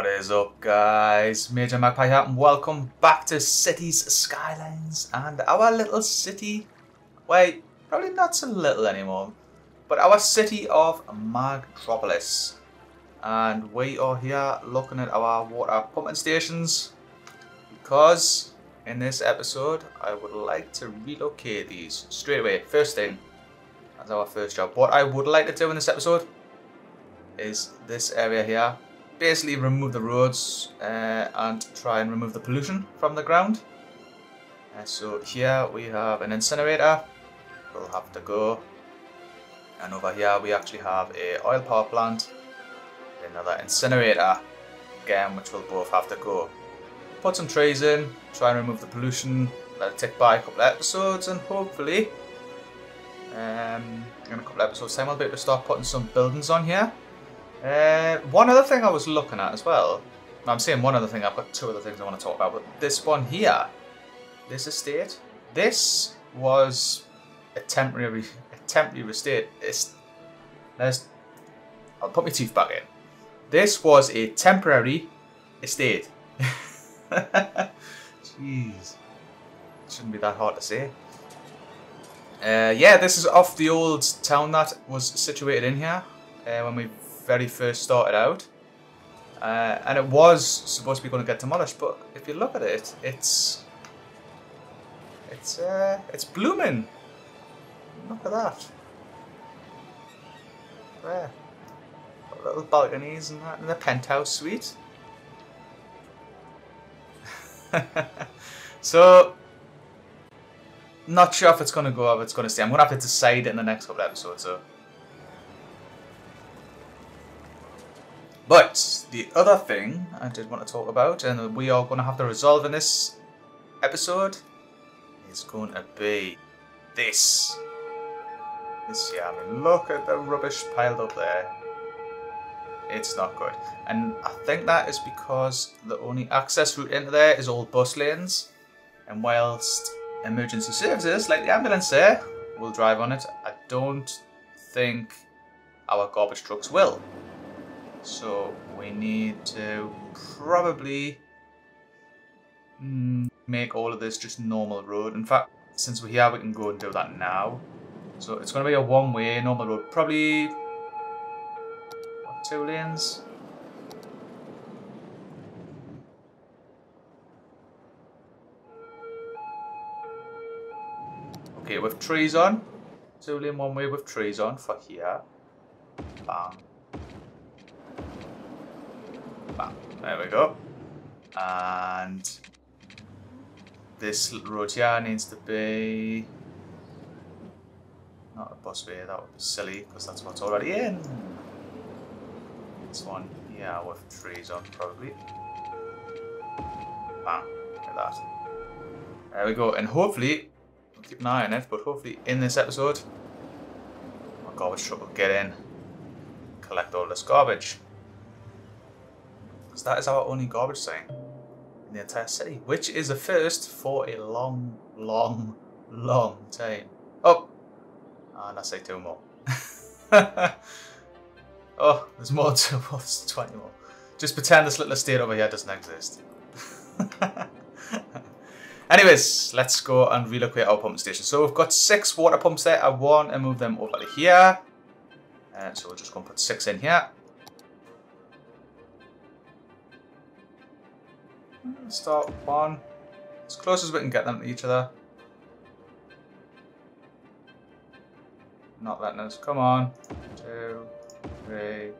What is up guys? Major Magpie here and welcome back to Cities Skylines and our little city, wait, probably not so little anymore, but our city of Magtropolis. And we are here looking at our water pumping stations because in this episode I would like to relocate these straight away, first thing, as our first job. What I would like to do in this episode is this area here basically remove the roads uh, and try and remove the pollution from the ground. Uh, so here we have an incinerator, we'll have to go. And over here we actually have a oil power plant, another incinerator, again which we'll both have to go. Put some trees in, try and remove the pollution, let it tick by a couple of episodes and hopefully um, in a couple of episodes time I'll be able to start putting some buildings on here. Uh, one other thing I was looking at as well. I'm saying one other thing. I've got two other things I want to talk about. But this one here, this estate, this was a temporary, a temporary estate. It's, there's, I'll put my teeth back in. This was a temporary estate. Jeez, shouldn't be that hard to say. Uh, yeah, this is off the old town that was situated in here uh, when we very first started out. Uh, and it was supposed to be going to get demolished, but if you look at it, it's it's uh, it's blooming. Look at that. There, little balconies and that, and the penthouse suite. so, not sure if it's going to go, up, it's going to stay. I'm going to have to decide in the next couple episodes. So. But the other thing I did want to talk about, and we are going to have to resolve in this episode, is going to be this. This here. I mean, look at the rubbish piled up there. It's not good. And I think that is because the only access route into there is all bus lanes. And whilst emergency services, like the ambulance there, will drive on it, I don't think our garbage trucks will. So we need to probably mm, make all of this just normal road. In fact, since we're here, we can go and do that now. So it's going to be a one-way normal road. Probably what, two lanes. Okay, with trees on. Two lane one way with trees on for here. Bam. There we go. And this road here needs to be not a busway, that would be silly because that's what's already in. This one, yeah, with trees on probably. Bam, like that. There we go, and hopefully, we'll keep an eye on it, but hopefully in this episode, my garbage truck will get in, collect all this garbage. That is our only garbage sign in the entire city, which is a first for a long, long, long time. Oh, and I say two more. oh, there's more to us, 20 more. Just pretend this little estate over here doesn't exist. Anyways, let's go and relocate our pump station. So we've got six water pumps there. I want to move them over here. And so we're just going to put six in here. Start one. As close as we can get them to each other. Not letting us. Come on. Two, three,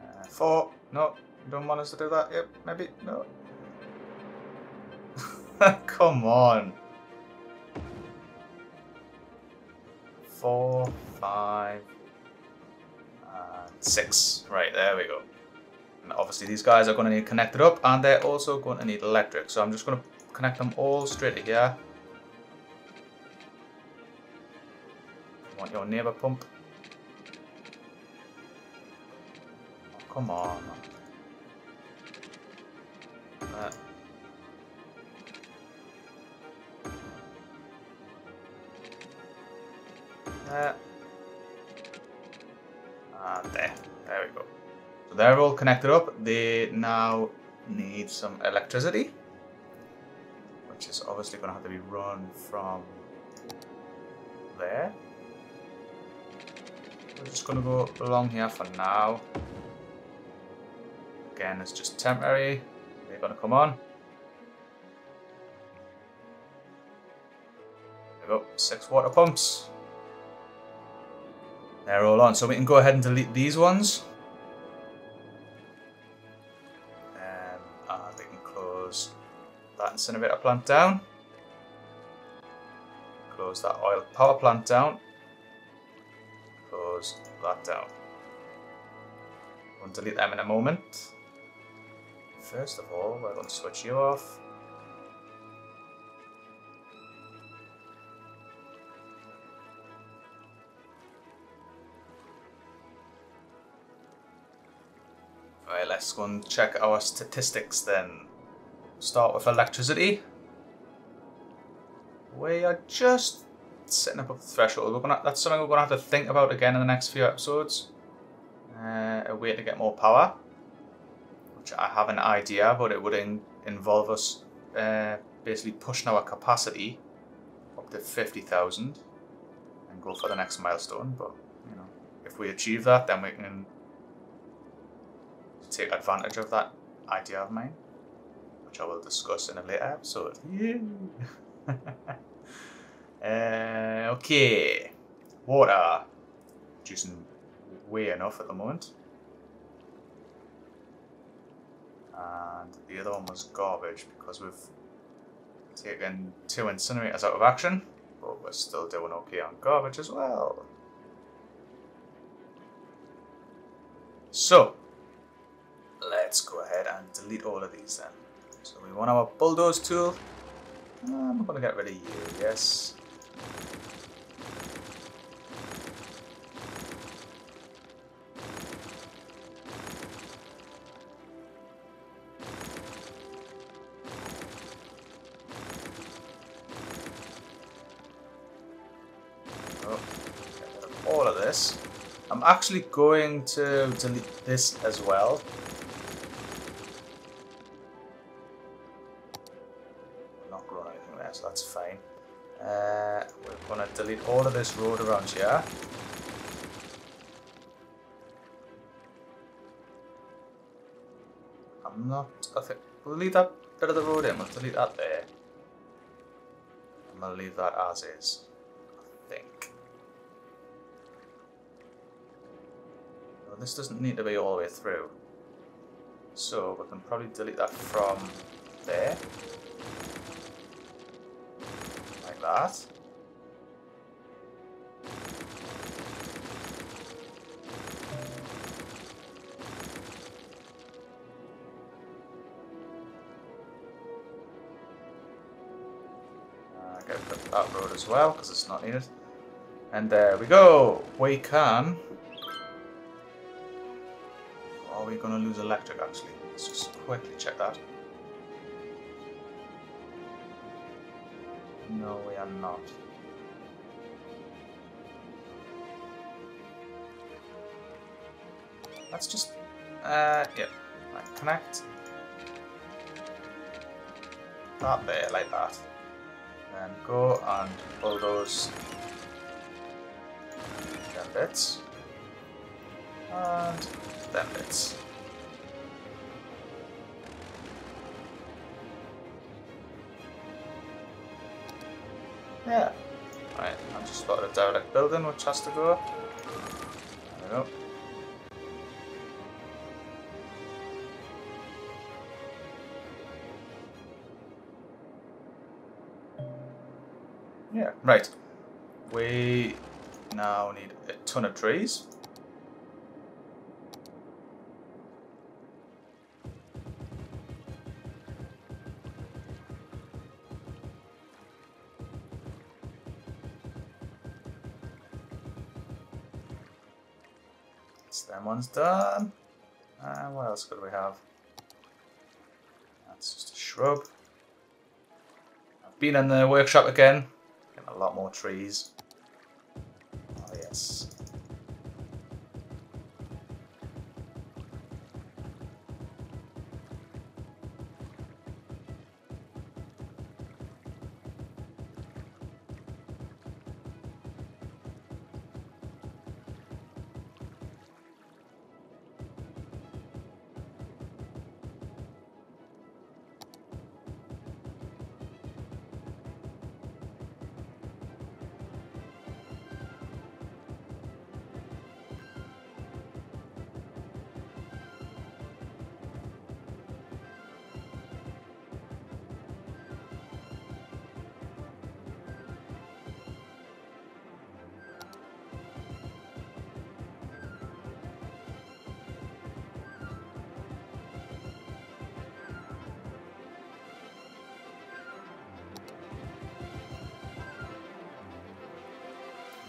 uh, four. No, you don't want us to do that. Yep, maybe. No. Come on. Four, five, and six. Right, there we go. Obviously these guys are going to need connected up and they're also going to need electric. So I'm just going to connect them all straight here. Want your neighbor pump? Come on. That. Uh. Uh. Ah, there. And there. They're all connected up. They now need some electricity, which is obviously going to have to be run from there. We're just going to go along here for now. Again, it's just temporary. They're going to come on. There we go, six water pumps. They're all on, so we can go ahead and delete these ones. Incinerator plant down. Close that oil power plant down. Close that down. We'll delete them in a moment. First of all, we're going to switch you off. Alright, let's go and check our statistics then start with electricity. We are just setting up a threshold. Gonna, that's something we're going to have to think about again in the next few episodes. Uh, a way to get more power. Which I have an idea, but it would in, involve us uh, basically pushing our capacity up to 50,000 and go for the next milestone. But, you know, if we achieve that, then we can take advantage of that idea of mine which I will discuss in a later episode. Uh, okay, water. Producing way enough at the moment. And the other one was garbage because we've taken two incinerators out of action, but we're still doing okay on garbage as well. So, let's go ahead and delete all of these then. So we want our bulldoze tool. I'm to get rid of you, yes. Oh, all of this. I'm actually going to delete this as well all of this road around here. I'm not, I think, we'll leave that bit of the road in, we'll delete that there. I'm to leave that as is, I think. Well, this doesn't need to be all the way through. So we can probably delete that from there. Like that. As well, because it's not needed. And there we go. We can... Are we going to lose electric, actually? Let's just quickly check that. No, we are not. Let's just... Uh, yeah. Right, connect. That there, like that and go and pull those bits and bits. Yeah. Right, I'm just spotted a derelict building which has to go. Yeah, right. We now need a ton of trees. So one's done. And what else could we have? That's just a shrub. I've been in the workshop again a lot more trees. Oh, yes.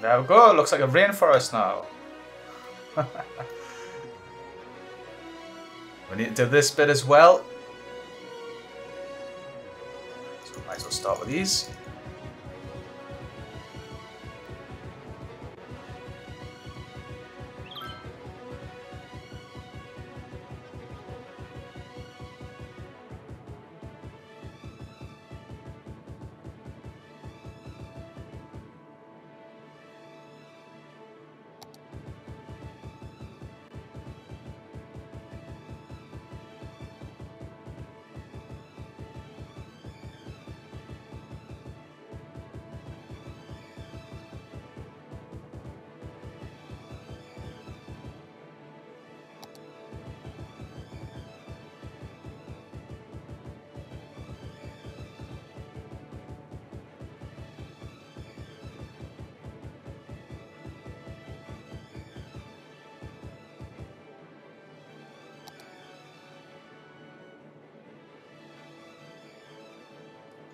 There we go. Looks like a rainforest now. we need to do this bit as well. So might as well start with these.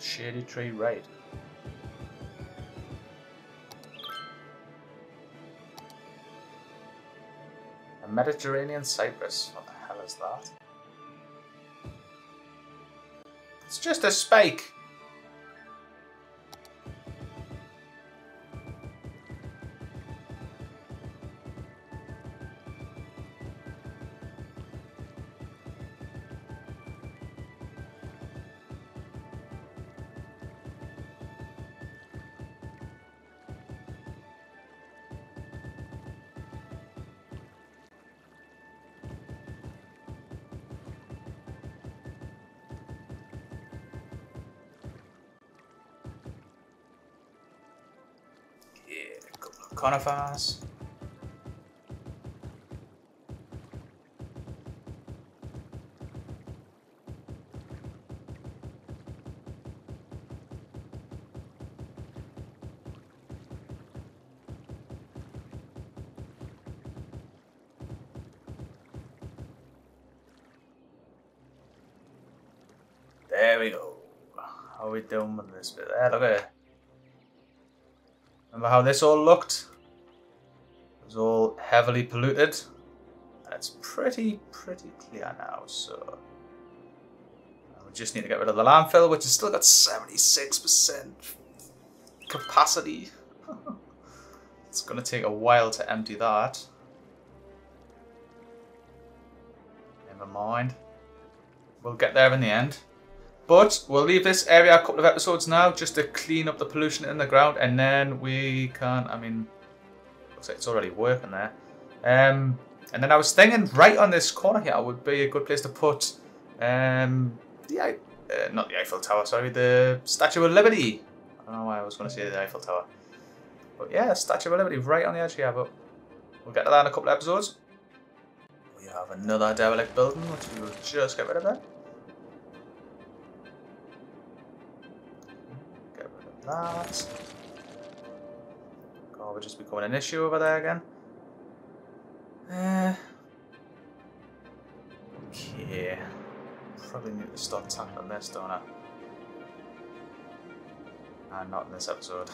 Shady Tree Raid. A Mediterranean cypress. What the hell is that? It's just a spike. Conifers. There we go. How are we doing with this bit there? Look at it. Remember how this all looked? Was all heavily polluted. And it's pretty, pretty clear now, so... Uh, we just need to get rid of the landfill, which has still got 76% capacity. it's going to take a while to empty that. Never mind. We'll get there in the end. But we'll leave this area a couple of episodes now just to clean up the pollution in the ground and then we can, I mean, like it's already working there. Um, and then I was thinking right on this corner here would be a good place to put um, the, uh, not the Eiffel Tower, sorry, the Statue of Liberty. I don't know why I was going to say the Eiffel Tower. But yeah, Statue of Liberty right on the edge here, but we'll get to that in a couple of episodes. We have another derelict building, which we will just get rid of that. Get rid of that. Garbage is becoming an issue over there again. Uh, okay. Probably need to stop tackling this, don't I? And not in this episode.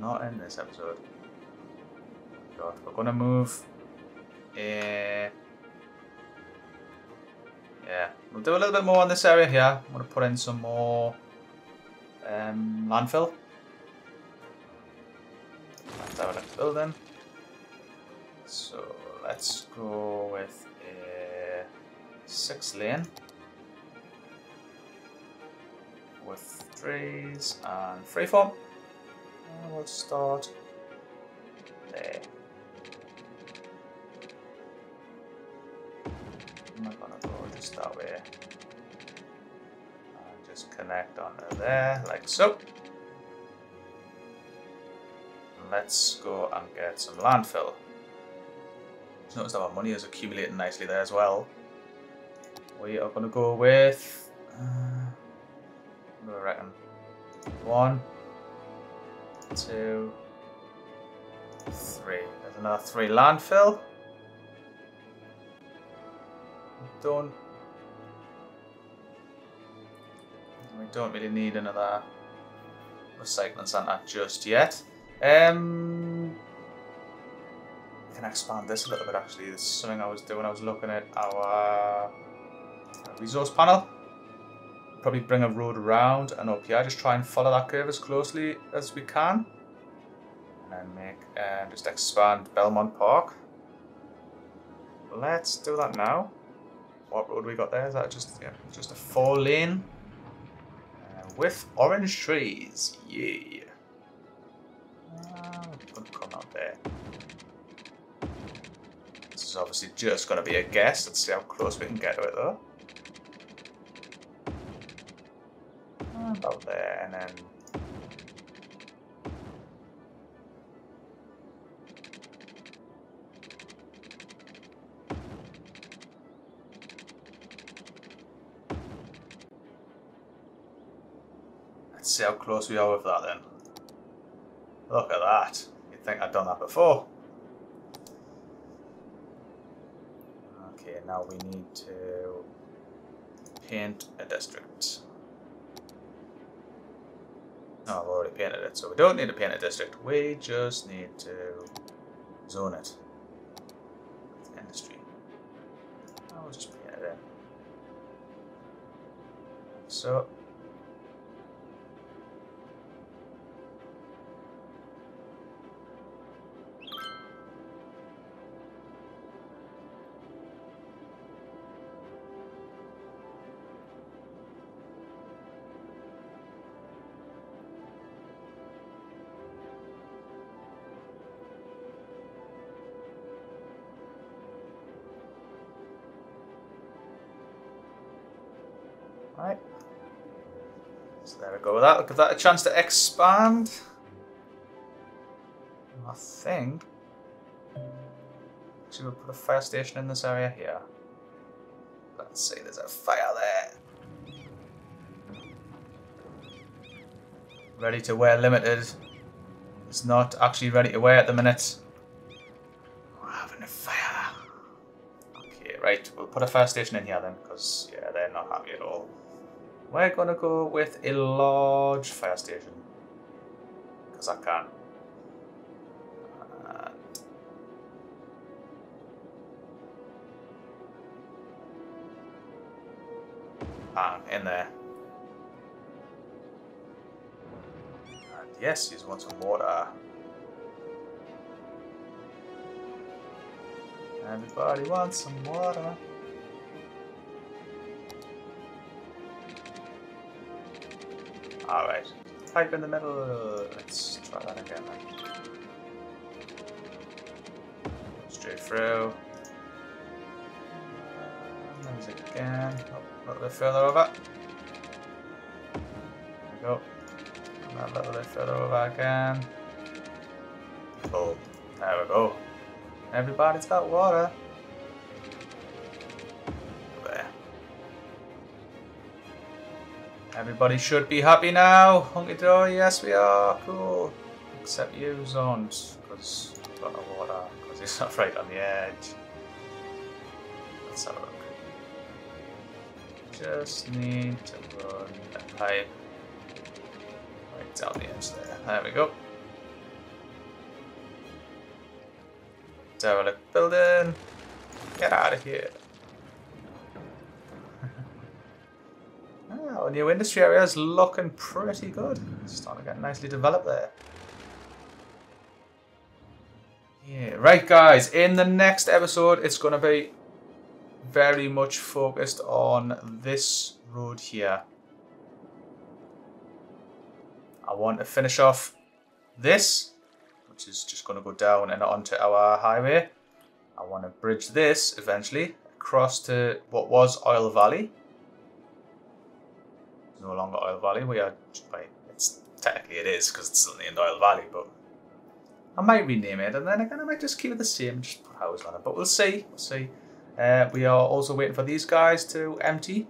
Not in this episode. God, we're gonna move. Uh, yeah, we'll do a little bit more on this area here. I'm gonna put in some more um, landfill. Let's building. So let's go with a six lane with trees and freeform. And we'll start there. I'm not gonna go just that way connect onto there, like so. Let's go and get some landfill. Notice that our money is accumulating nicely there as well. We are going to go with... Uh, what do I reckon? One, two, three. There's another three landfill. Don't We don't really need another recycling centre just yet. Um, can expand this a little bit actually. This is something I was doing. I was looking at our resource panel. Probably bring a road around and up here. Just try and follow that curve as closely as we can. And then make, uh, just expand Belmont Park. Let's do that now. What road we got there? Is that just yeah, just a four lane uh, with orange trees? Yeah. Come out there. This is obviously just going to be a guess. Let's see how close we can get to it though. About there, and then Let's see how close we are with that then. Look at that. You'd think I'd done that before. Okay, now we need to paint a district. No, I've already painted it, so we don't need to paint a district. We just need to zone it. Industry. I'll just paint it in. So, Right. So there we go with that. Give that a chance to expand. I think. Actually, we'll put a fire station in this area here. Let's see, there's a fire there. Ready to wear limited. It's not actually ready to wear at the minute. We're having a fire. Okay, right. We'll put a fire station in here then, because yeah, they're not happy at all. We're gonna go with a large fire station. Because I can. Uh, ah, in there. And yes, you want some water. Everybody wants some water. Alright. Pipe in the middle. Let's try that again. Straight through. There's again. Oh, a little bit further over. There we go. And a little bit further over again. Oh, there we go. Everybody's got water. Everybody should be happy now. Hunky dory, yes we are. Cool. Except you, Zones, because got no water, because it's not right on the edge. Let's have a look. Just need to run a pipe right down the edge there. There we go. Derelict building. Get out of here. New industry area is looking pretty good. It's starting to get nicely developed there. Yeah, right guys, in the next episode it's going to be very much focused on this road here. I want to finish off this, which is just going to go down and onto our highway. I want to bridge this eventually across to what was Oil Valley no longer Oil Valley. We are, it's technically it is because it's still in Oil Valley, but I might rename it and then again I might just keep it the same, just put house on it. But we'll see, we'll see. Uh, we are also waiting for these guys to empty,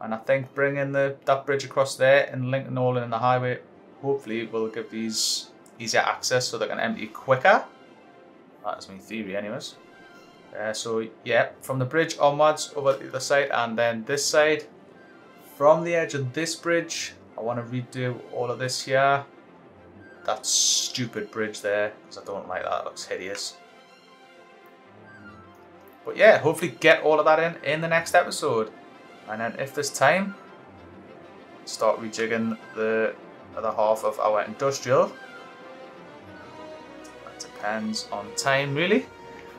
and I think bringing the that bridge across there and linking all in the highway, hopefully will give these easier access so they can empty quicker. That is my theory, anyways. Uh, so yeah, from the bridge onwards over the other side, and then this side from the edge of this bridge, I want to redo all of this here. That stupid bridge there, because I don't like that, it looks hideous. but yeah, hopefully get all of that in in the next episode. And then if there's time, start rejigging the other half of our industrial. That depends on time, really.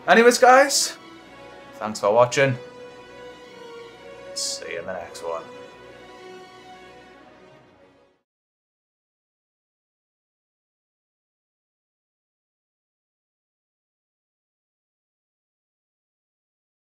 Anyways, guys, thanks for watching. See you in the next one.